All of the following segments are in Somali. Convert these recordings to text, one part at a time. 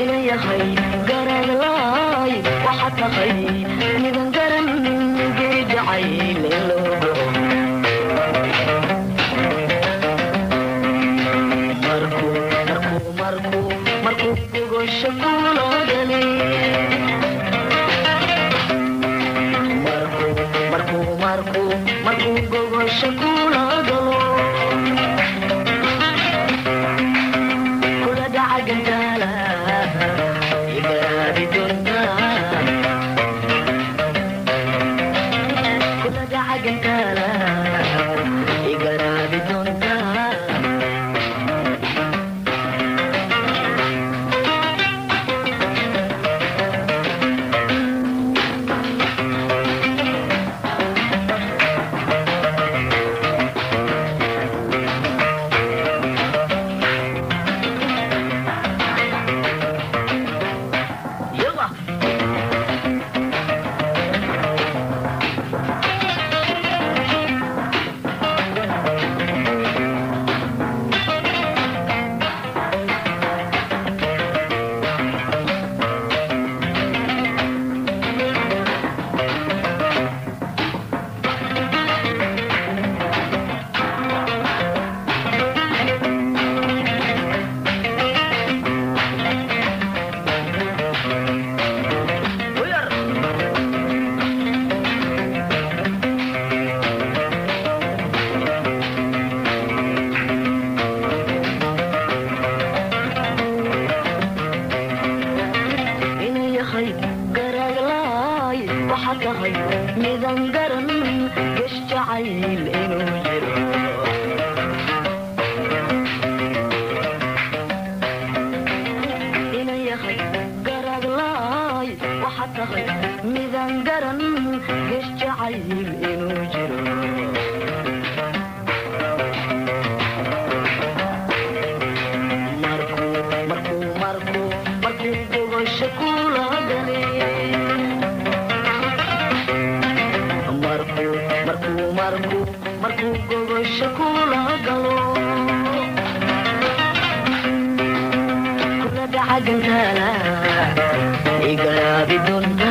inay yahay garaadlaay waxaa tahay شكو நிகழாவிதுன்னா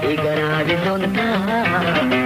cidhanaadidontaa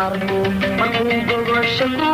I'm gonna Marco, Marco, Marco, Marco,